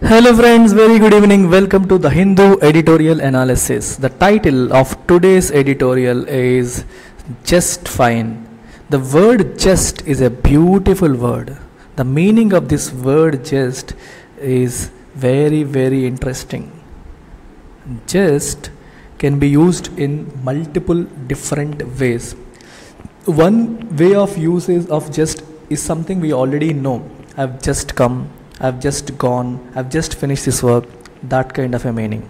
Hello friends, very good evening. Welcome to the Hindu editorial analysis. The title of today's editorial is Just Fine. The word just is a beautiful word. The meaning of this word just is very very interesting. Just can be used in multiple different ways. One way of usage of just is something we already know. I've just come, I've just gone, I've just finished this work, that kind of a meaning.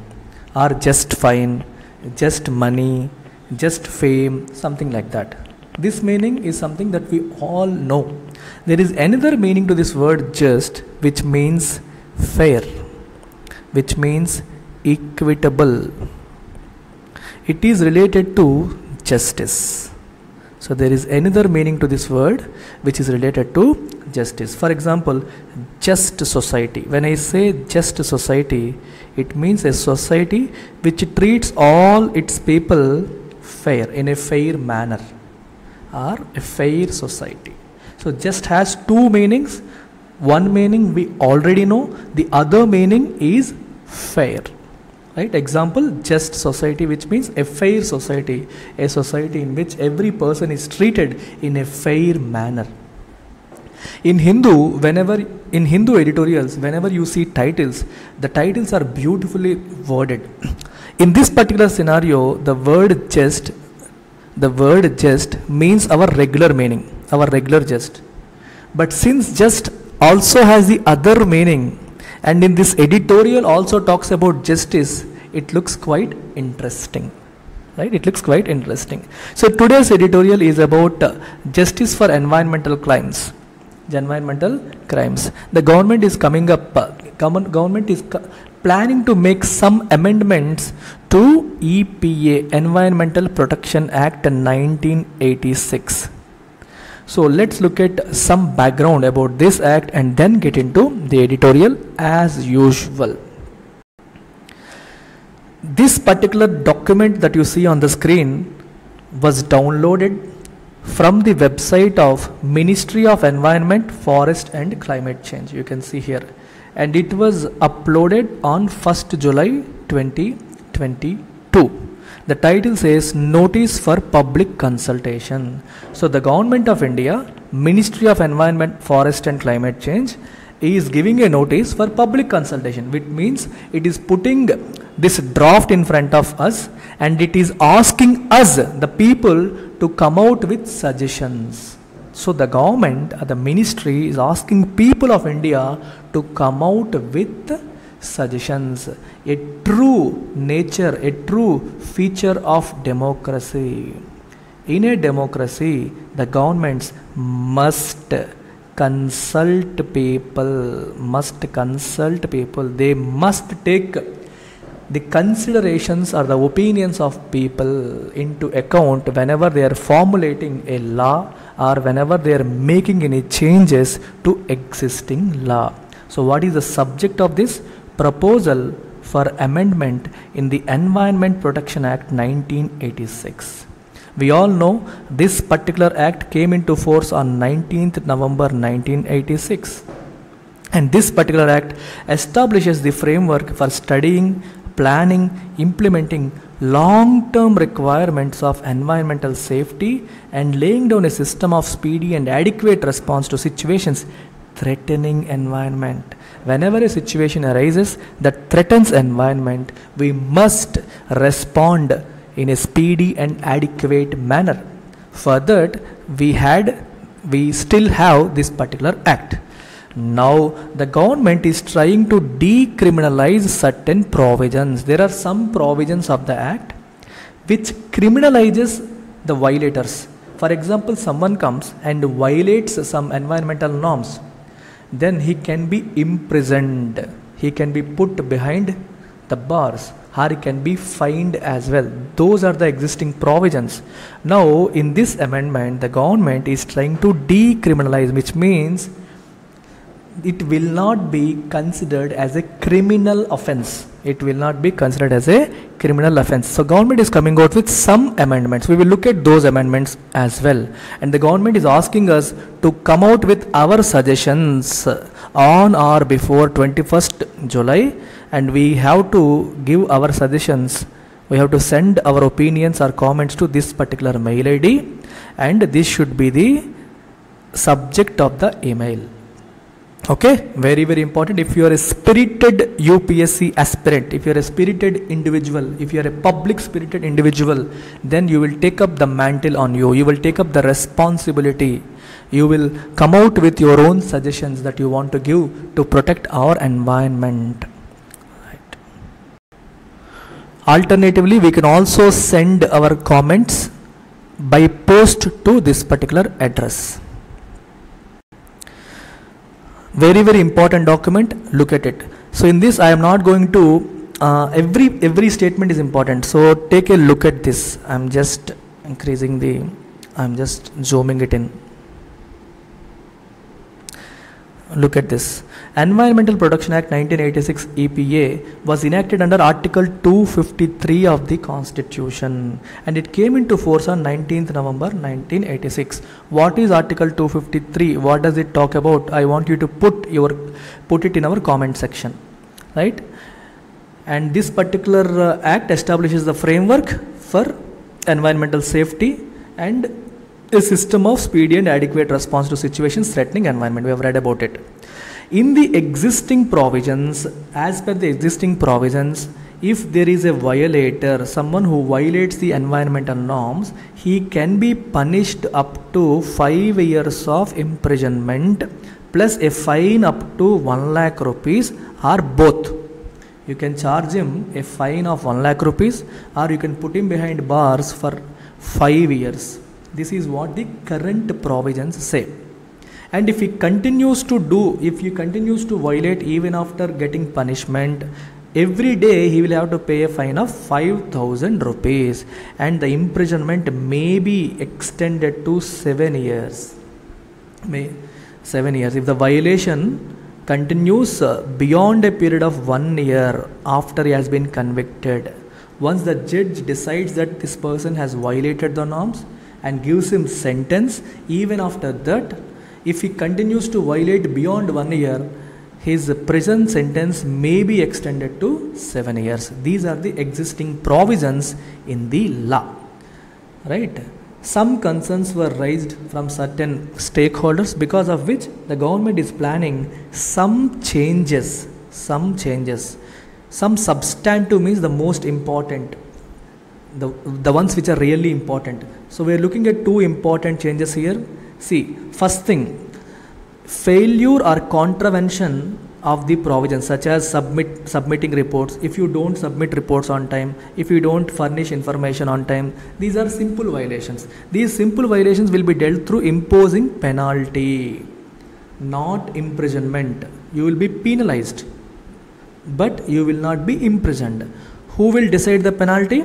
Or just fine, just money, just fame, something like that. This meaning is something that we all know. There is another meaning to this word just, which means fair, which means equitable. It is related to justice. So there is another meaning to this word which is related to justice. For example, just society. When I say just society, it means a society which treats all its people fair in a fair manner or a fair society. So just has two meanings. One meaning we already know, the other meaning is fair right example just society which means a fair society a society in which every person is treated in a fair manner in hindu whenever in hindu editorials whenever you see titles the titles are beautifully worded. In this particular scenario the word just the word just means our regular meaning our regular just but since just also has the other meaning and in this editorial also talks about justice it looks quite interesting right? It looks quite interesting. So today's editorial is about uh, justice for environmental crimes environmental crimes the government is coming up uh, government is planning to make some amendments to EPA Environmental Protection Act 1986 so let's look at some background about this act and then get into the editorial as usual. This particular document that you see on the screen was downloaded from the website of Ministry of Environment, Forest and Climate Change. You can see here. And it was uploaded on 1st July 2022 the title says notice for public consultation so the government of india ministry of environment forest and climate change is giving a notice for public consultation which means it is putting this draft in front of us and it is asking us the people to come out with suggestions. So the government the ministry is asking people of india to come out with suggestions. A true nature a true feature of democracy. In a democracy the governments must consult people must consult people. They must take the considerations or the opinions of people into account whenever they are formulating a law or whenever they are making any changes to existing law. So what is the subject of this? Proposal for amendment in the Environment Protection Act 1986. We all know this particular act came into force on 19th November 1986. And this particular act establishes the framework for studying, planning, implementing long term requirements of environmental safety and laying down a system of speedy and adequate response to situations threatening environment whenever a situation arises that threatens environment we must respond in a speedy and adequate manner. For that we had we still have this particular act. Now the government is trying to decriminalize certain provisions. There are some provisions of the act which criminalizes the violators. For example someone comes and violates some environmental norms. Then he can be imprisoned. He can be put behind the bars can be fined as well. Those are the existing provisions. Now, in this amendment, the government is trying to decriminalize, which means it will not be considered as a criminal offense. It will not be considered as a criminal offense. So government is coming out with some amendments. We will look at those amendments as well. And the government is asking us to come out with our suggestions on or before 21st July and we have to give our suggestions. We have to send our opinions or comments to this particular mail id and this should be the subject of the email. Okay? Very very important. If you are a spirited upsc aspirant if you are a spirited individual if you are a public spirited individual then you will take up the mantle on you. You will take up the responsibility. You will come out with your own suggestions that you want to give to protect our environment alternatively we can also send our comments by post to this particular address. Very very important document. Look at it. So in this i am not going to uh, every every statement is important. So take a look at this. I'm just increasing the i'm just zooming it in look at this. Environmental protection act 1986 epa was enacted under article 253 of the constitution and it came into force on 19th november 1986 what is article 253 what does it talk about? I want you to put your put it in our comment section right? And this particular uh, act establishes the framework for environmental safety and a system of speedy and adequate response to situations threatening environment. We have read about it. In the existing provisions as per the existing provisions if there is a violator someone who violates the environmental norms he can be punished up to 5 years of imprisonment plus a fine up to 1 lakh rupees or both. You can charge him a fine of 1 lakh rupees or you can put him behind bars for 5 years this is what the current provisions say. And if he continues to do if he continues to violate even after getting punishment every day he will have to pay a fine of 5000 rupees. And the imprisonment may be extended to 7 years. May 7 years. If the violation continues uh, beyond a period of 1 year after he has been convicted once the judge decides that this person has violated the norms and gives him sentence even after that. If he continues to violate beyond one year his prison sentence may be extended to 7 years. These are the existing provisions in the law. Right? Some concerns were raised from certain stakeholders because of which the government is planning some changes some changes. Some substantive means the most important the, the ones which are really important. So we are looking at two important changes here. See first thing failure or contravention of the provisions such as submit submitting reports. If you don't submit reports on time if you don't furnish information on time these are simple violations. These simple violations will be dealt through imposing penalty not imprisonment. You will be penalized but you will not be imprisoned. Who will decide the penalty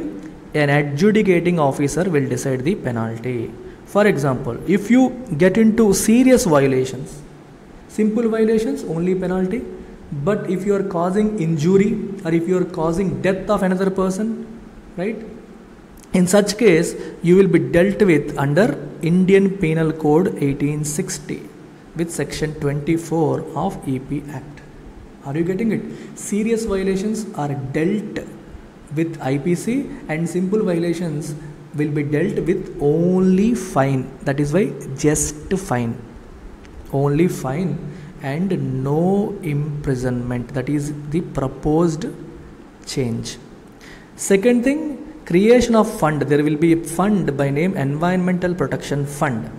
an adjudicating officer will decide the penalty. For example if you get into serious violations simple violations only penalty. But if you are causing injury or if you are causing death of another person right? In such case you will be dealt with under indian penal code 1860 with section 24 of ep act. Are you getting it? Serious violations are dealt with ipc and simple violations will be dealt with only fine. That is why just fine. Only fine and no imprisonment. That is the proposed change. Second thing creation of fund. There will be a fund by name environmental protection fund.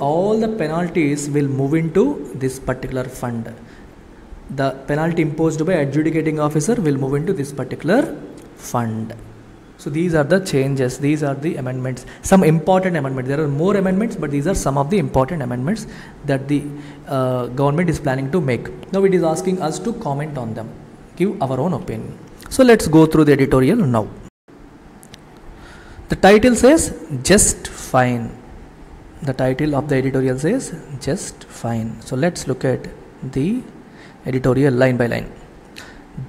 All the penalties will move into this particular fund. The penalty imposed by adjudicating officer will move into this particular fund. So these are the changes these are the amendments. Some important amendments. There are more amendments but these are some of the important amendments that the uh, government is planning to make. Now it is asking us to comment on them give our own opinion. So let's go through the editorial now. The title says just fine. The title of the editorial says just fine. So let's look at the editorial line by line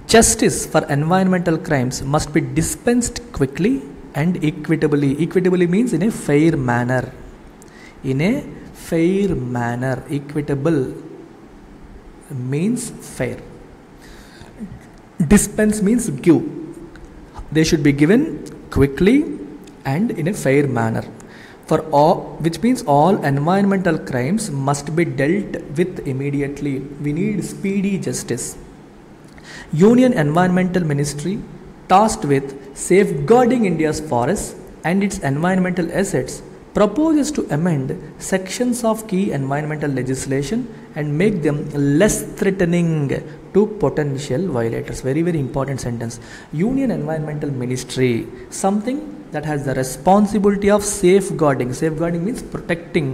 justice for environmental crimes must be dispensed quickly and equitably equitably means in a fair manner in a fair manner equitable means fair. Dispense means give. They should be given quickly and in a fair manner. For all, which means all environmental crimes must be dealt with immediately. We need speedy justice. Union Environmental Ministry tasked with safeguarding India's forests and its environmental assets proposes to amend sections of key environmental legislation and make them less threatening to potential violators. Very, very important sentence. Union Environmental Ministry, something that has the responsibility of safeguarding. Safeguarding means protecting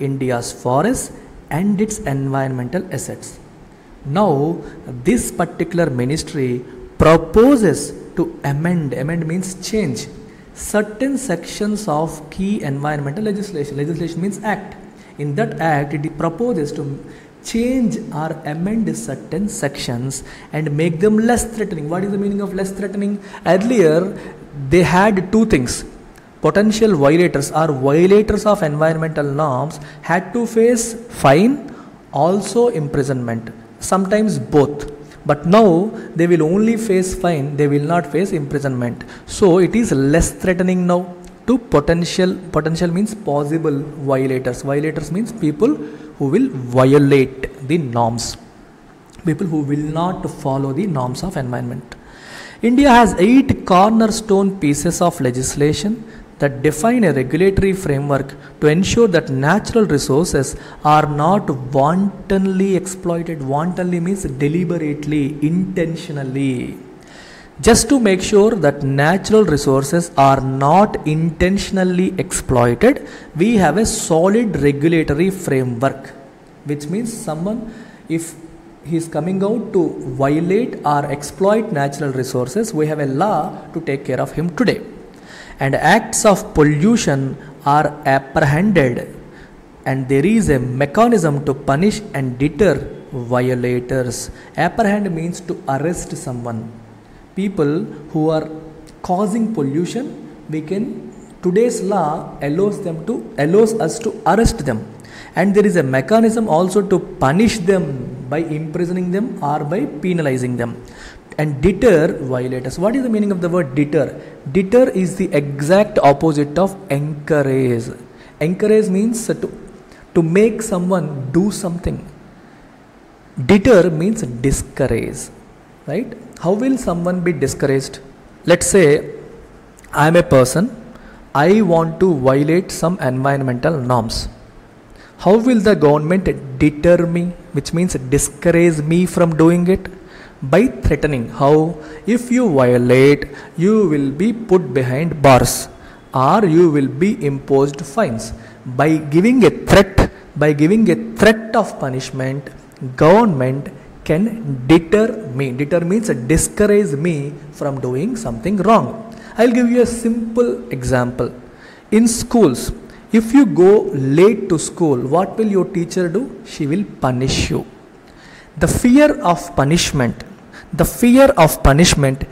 India's forests and its environmental assets. Now, this particular ministry proposes to amend, amend means change certain sections of key environmental legislation. Legislation means act. In that act, it proposes to change or amend certain sections and make them less threatening. What is the meaning of less threatening? Earlier, they had two things. Potential violators or violators of environmental norms had to face fine, also imprisonment, sometimes both but now they will only face fine they will not face imprisonment. So it is less threatening now to potential potential means possible violators. Violators means people who will violate the norms. People who will not follow the norms of environment. India has eight cornerstone pieces of legislation that define a regulatory framework to ensure that natural resources are not wantonly exploited. Wantonly means deliberately, intentionally. Just to make sure that natural resources are not intentionally exploited, we have a solid regulatory framework, which means someone, if he is coming out to violate or exploit natural resources, we have a law to take care of him today and acts of pollution are apprehended and there is a mechanism to punish and deter violators. Apprehend means to arrest someone. People who are causing pollution, we can today's law allows them to allows us to arrest them. And there is a mechanism also to punish them by imprisoning them or by penalizing them and deter violators. What is the meaning of the word deter? Deter is the exact opposite of encourage. Encourage means to, to make someone do something. Deter means discourage. Right? How will someone be discouraged? Let's say I am a person, I want to violate some environmental norms. How will the government deter me, which means discourage me from doing it? By threatening. How? If you violate, you will be put behind bars or you will be imposed fines. By giving a threat, by giving a threat of punishment, government can deter me. Deter means discourage me from doing something wrong. I'll give you a simple example. In schools, if you go late to school, what will your teacher do? She will punish you. The fear of punishment the fear of punishment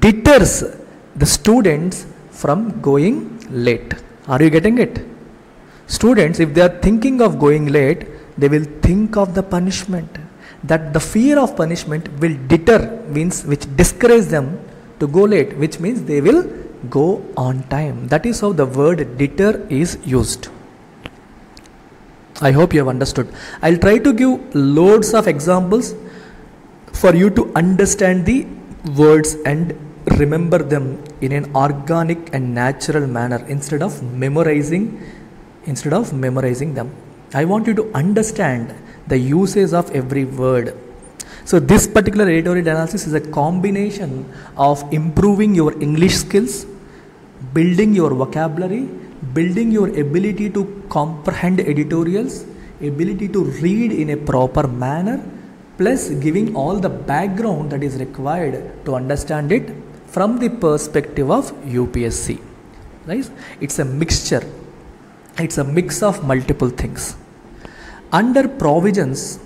deters the students from going late. Are you getting it? Students, if they are thinking of going late, they will think of the punishment. That the fear of punishment will deter, means which discourage them to go late, which means they will go on time. That is how the word deter is used. I hope you have understood. I'll try to give loads of examples for you to understand the words and remember them in an organic and natural manner instead of memorizing instead of memorizing them. I want you to understand the uses of every word. So this particular editorial analysis is a combination of improving your english skills building your vocabulary building your ability to comprehend editorials ability to read in a proper manner plus giving all the background that is required to understand it from the perspective of UPSC. Right? It's a mixture. It's a mix of multiple things. Under provisions,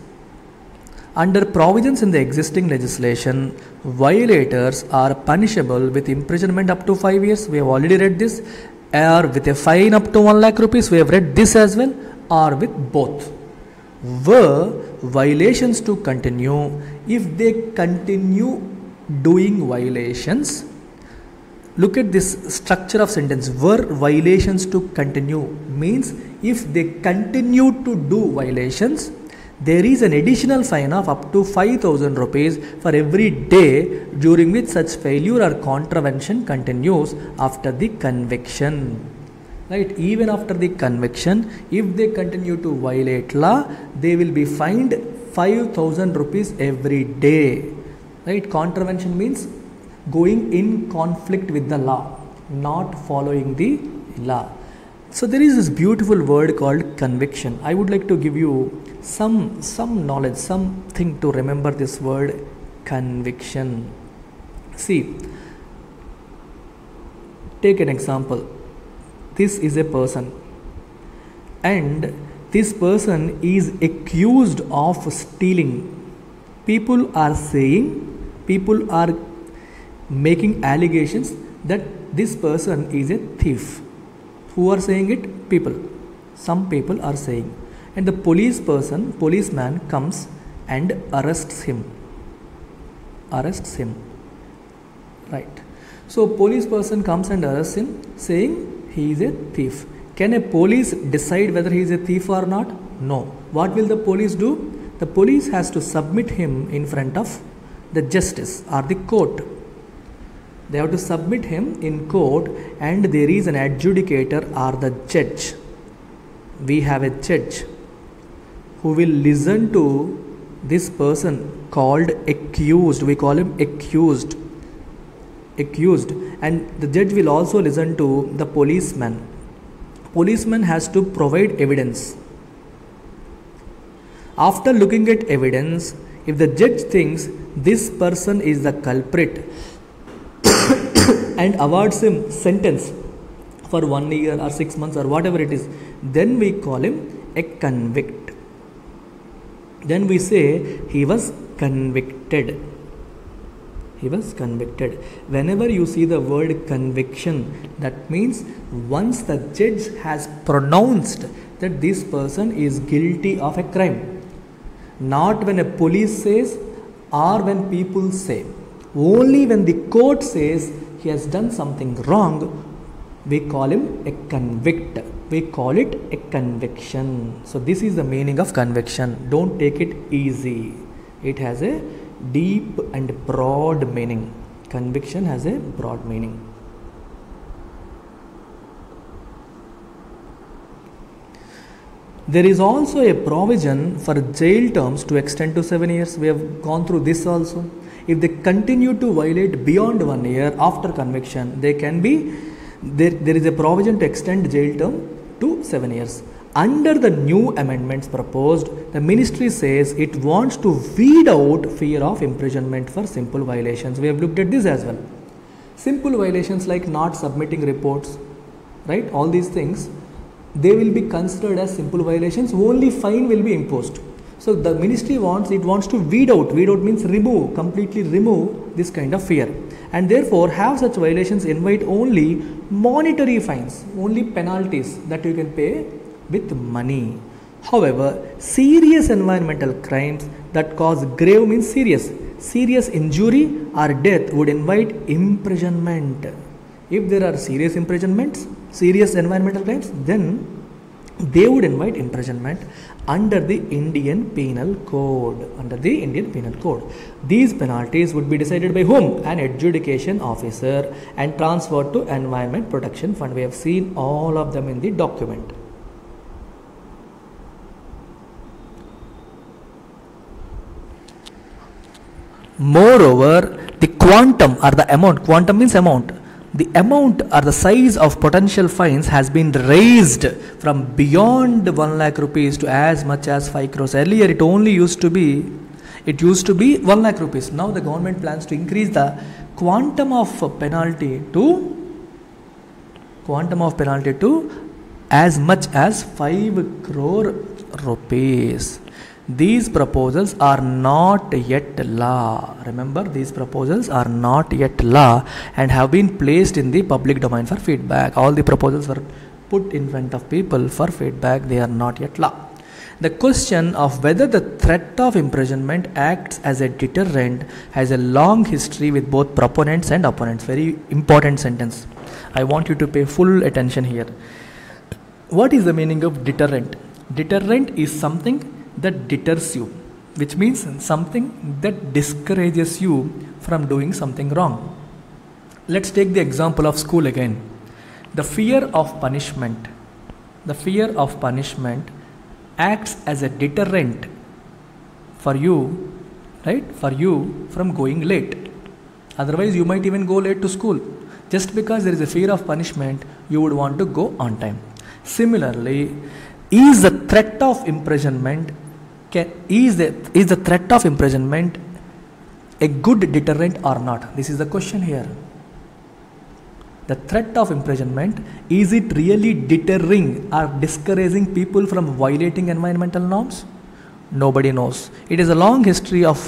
under provisions in the existing legislation, violators are punishable with imprisonment up to 5 years. We have already read this. Or with a fine up to 1 lakh rupees. We have read this as well. Or with both. Were violations to continue. If they continue doing violations look at this structure of sentence. Were violations to continue means if they continue to do violations there is an additional fine of up to 5000 rupees for every day during which such failure or contravention continues after the conviction right? Even after the conviction if they continue to violate law they will be fined 5000 rupees every day. Right? Contravention means going in conflict with the law not following the law. So there is this beautiful word called conviction. I would like to give you some some knowledge something to remember this word conviction. See take an example this is a person. And this person is accused of stealing. People are saying people are making allegations that this person is a thief. Who are saying it? People. Some people are saying. And the police person policeman comes and arrests him. Arrests him. Right. So police person comes and arrests him saying he is a thief. Can a police decide whether he is a thief or not? No. What will the police do? The police has to submit him in front of the justice or the court. They have to submit him in court and there is an adjudicator or the judge. We have a judge who will listen to this person called accused. We call him accused accused and the judge will also listen to the policeman. Policeman has to provide evidence. After looking at evidence if the judge thinks this person is the culprit and awards him sentence for one year or six months or whatever it is then we call him a convict. Then we say he was convicted he was convicted. Whenever you see the word conviction that means once the judge has pronounced that this person is guilty of a crime not when a police says or when people say. Only when the court says he has done something wrong we call him a convict. We call it a conviction. So this is the meaning of conviction. Don't take it easy. It has a deep and broad meaning. Conviction has a broad meaning. There is also a provision for jail terms to extend to 7 years. We have gone through this also. If they continue to violate beyond 1 year after conviction they can be there, there is a provision to extend jail term to 7 years under the new amendments proposed the ministry says it wants to weed out fear of imprisonment for simple violations. We have looked at this as well. Simple violations like not submitting reports right? All these things they will be considered as simple violations. Only fine will be imposed. So the ministry wants it wants to weed out. Weed out means remove completely remove this kind of fear. And therefore have such violations invite only monetary fines only penalties that you can pay with money however serious environmental crimes that cause grave means serious serious injury or death would invite imprisonment if there are serious imprisonments serious environmental crimes then they would invite imprisonment under the Indian Penal Code. Under the Indian Penal Code, these penalties would be decided by whom? An adjudication officer and transferred to Environment Protection Fund. We have seen all of them in the document. Moreover, the quantum or the amount, quantum means amount, the amount or the size of potential fines has been raised from beyond 1 lakh rupees to as much as 5 crores. Earlier it only used to be it used to be 1 lakh rupees. Now the government plans to increase the quantum of penalty to quantum of penalty to as much as 5 crore rupees. These proposals are not yet law. Remember, these proposals are not yet law and have been placed in the public domain for feedback. All the proposals were put in front of people for feedback, they are not yet law. The question of whether the threat of imprisonment acts as a deterrent has a long history with both proponents and opponents. Very important sentence. I want you to pay full attention here. What is the meaning of deterrent? Deterrent is something that deters you, which means something that discourages you from doing something wrong. Let's take the example of school again. The fear of punishment. The fear of punishment acts as a deterrent for you, right? For you from going late. Otherwise, you might even go late to school. Just because there is a fear of punishment, you would want to go on time. Similarly, is the threat of imprisonment can, is the is the threat of imprisonment a good deterrent or not? This is the question here. The threat of imprisonment is it really deterring or discouraging people from violating environmental norms? Nobody knows. It is a long history of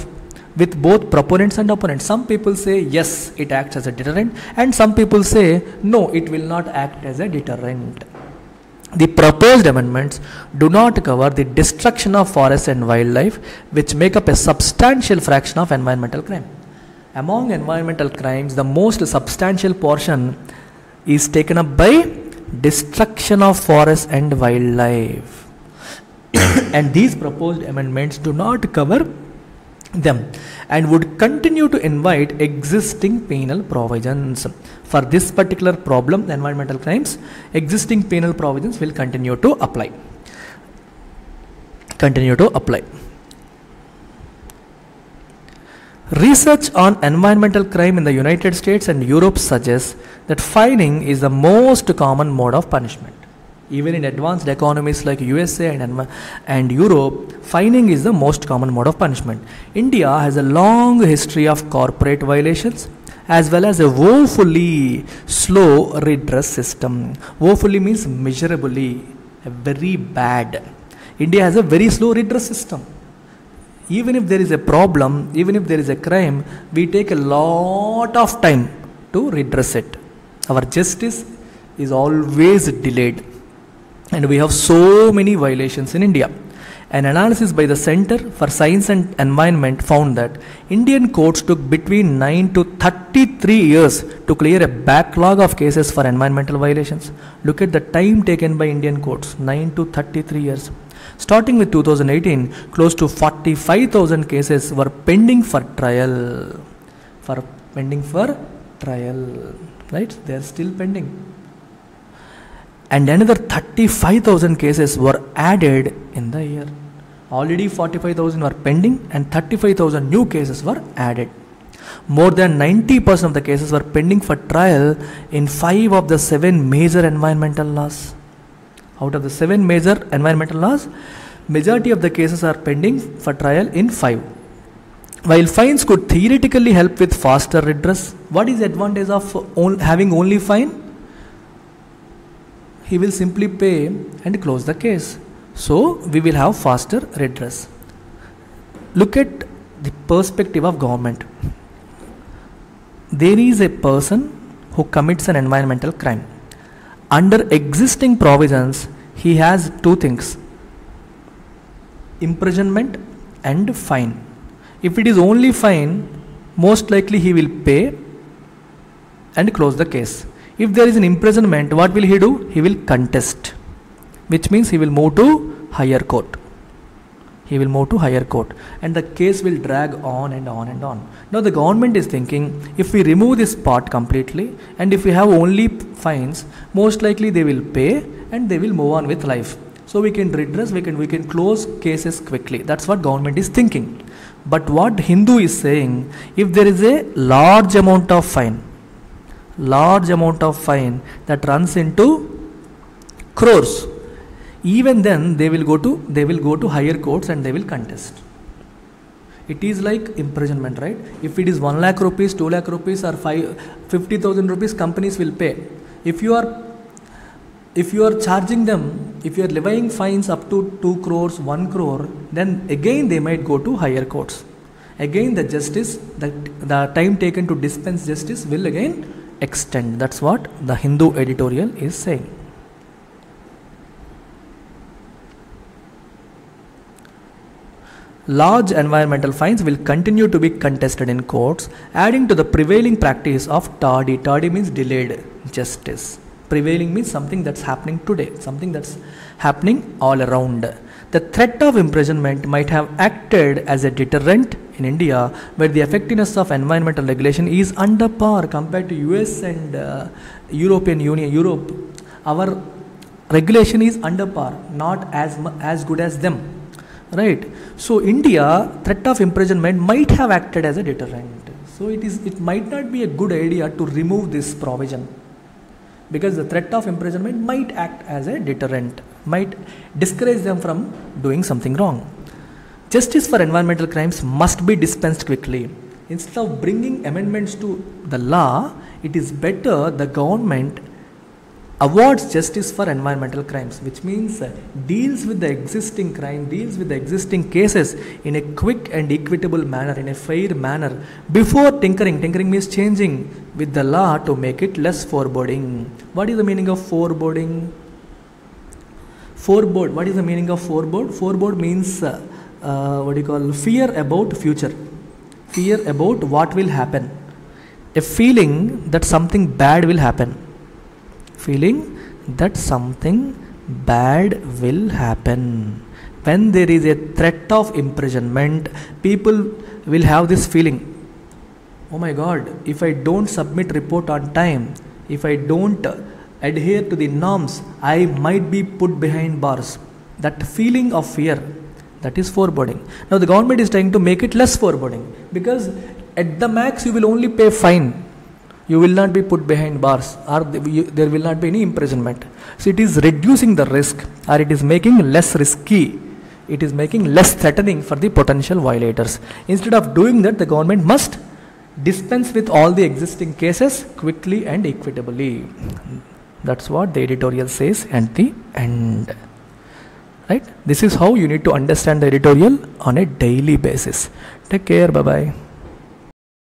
with both proponents and opponents. Some people say yes, it acts as a deterrent, and some people say no, it will not act as a deterrent. The proposed amendments do not cover the destruction of forests and wildlife, which make up a substantial fraction of environmental crime. Among environmental crimes, the most substantial portion is taken up by destruction of forests and wildlife. and these proposed amendments do not cover them and would continue to invite existing penal provisions. For this particular problem, environmental crimes, existing penal provisions will continue to apply. Continue to apply. Research on environmental crime in the United States and Europe suggests that fining is the most common mode of punishment. Even in advanced economies like USA and, and Europe, fining is the most common mode of punishment. India has a long history of corporate violations as well as a woefully slow redress system. Woefully means miserably, very bad. India has a very slow redress system. Even if there is a problem, even if there is a crime, we take a lot of time to redress it. Our justice is always delayed and we have so many violations in India. An analysis by the Center for Science and Environment found that Indian courts took between 9 to 33 years to clear a backlog of cases for environmental violations. Look at the time taken by Indian courts 9 to 33 years. Starting with 2018, close to 45,000 cases were pending for trial. For pending for trial, right? They are still pending and another 35,000 cases were added in the year. Already 45,000 were pending and 35,000 new cases were added. More than 90% of the cases were pending for trial in five of the seven major environmental laws. Out of the seven major environmental laws, majority of the cases are pending for trial in five. While fines could theoretically help with faster redress, what is the advantage of having only fine? He will simply pay and close the case. So we will have faster redress. Look at the perspective of government. There is a person who commits an environmental crime. Under existing provisions, he has two things imprisonment and fine. If it is only fine, most likely he will pay and close the case. If there is an imprisonment, what will he do? He will contest, which means he will move to higher court. He will move to higher court, and the case will drag on and on and on. Now, the government is thinking if we remove this part completely, and if we have only fines, most likely they will pay and they will move on with life. So we can redress, we can we can close cases quickly. That's what government is thinking. But what Hindu is saying, if there is a large amount of fine, large amount of fine that runs into crores. Even then they will go to they will go to higher courts and they will contest. It is like imprisonment right? If it is 1 lakh rupees 2 lakh rupees or 5 50000 rupees companies will pay. If you are if you are charging them if you are levying fines up to 2 crores 1 crore then again they might go to higher courts. Again the justice the, the time taken to dispense justice will again extend. That's what the Hindu editorial is saying. large environmental fines will continue to be contested in courts, adding to the prevailing practice of tardy. Tardy means delayed justice. Prevailing means something that's happening today, something that's happening all around. The threat of imprisonment might have acted as a deterrent in India, where the effectiveness of environmental regulation is under par compared to US and uh, European Union. Europe, our regulation is under par, not as as good as them, right? So India threat of imprisonment might have acted as a deterrent. So it is it might not be a good idea to remove this provision because the threat of imprisonment might act as a deterrent, might discourage them from doing something wrong. Justice for environmental crimes must be dispensed quickly. Instead of bringing amendments to the law, it is better the government awards justice for environmental crimes, which means uh, deals with the existing crime, deals with the existing cases in a quick and equitable manner, in a fair manner, before tinkering. Tinkering means changing with the law to make it less foreboding. What is the meaning of foreboding? Forebode. What is the meaning of forebode? Forebode means uh, uh, what do you call fear about future, fear about what will happen, a feeling that something bad will happen feeling that something bad will happen. When there is a threat of imprisonment, people will have this feeling oh my god if i don't submit report on time if i don't adhere to the norms i might be put behind bars. That feeling of fear that is foreboding. Now the government is trying to make it less foreboding because at the max you will only pay fine you will not be put behind bars or there will not be any imprisonment. So it is reducing the risk or it is making less risky. It is making less threatening for the potential violators. Instead of doing that, the government must dispense with all the existing cases quickly and equitably. That's what the editorial says at the end. Right? This is how you need to understand the editorial on a daily basis. Take care. Bye bye.